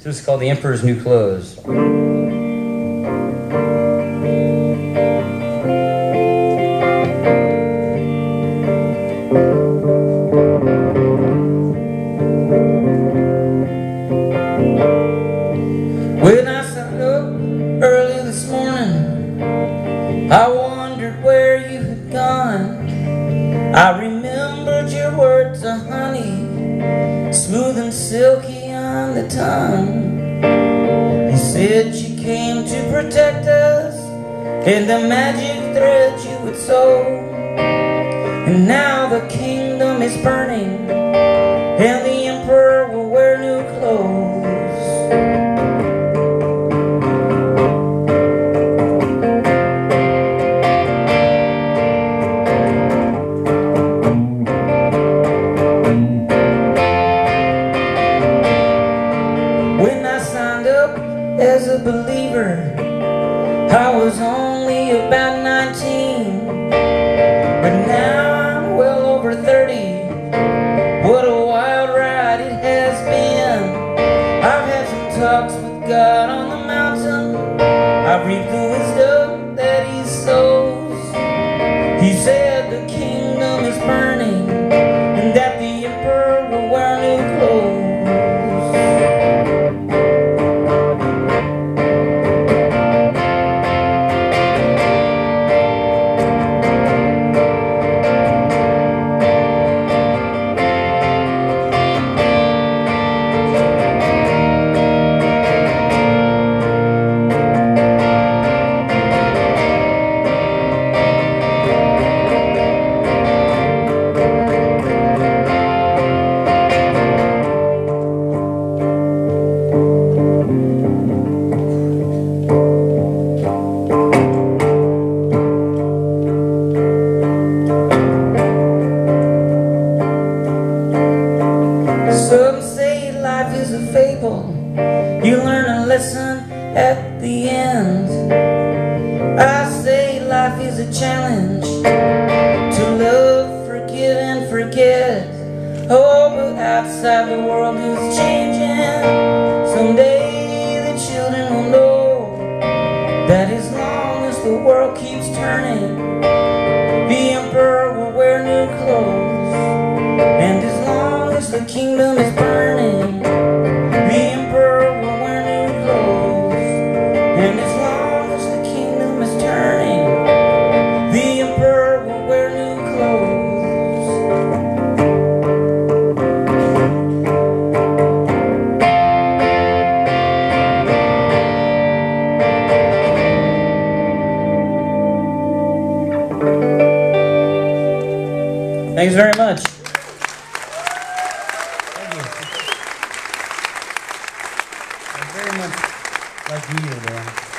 So it's called The Emperor's New Clothes. When I sat up early this morning, I wondered where you had gone. I remembered your words of honey, smooth and silky on the tongue. You said you came to protect us, and the magic thread you would sew. And now the kingdom is burning, and the emperor will wear as a believer, I was only about 19. But now I'm well over 30. What a wild ride it has been. I've had some talks with God on the mountain. I've reaped the wisdom Some say life is a fable. You learn a lesson at the end. I say life is a challenge to love, forgive, and forget. Oh, but outside the world is changing. Someday the children will know that as long as the world keeps turning, kingdom is burning, the emperor will wear new clothes. And as long as the kingdom is turning, the emperor will wear new clothes. Thanks very much. Thank you. I very much like you, man.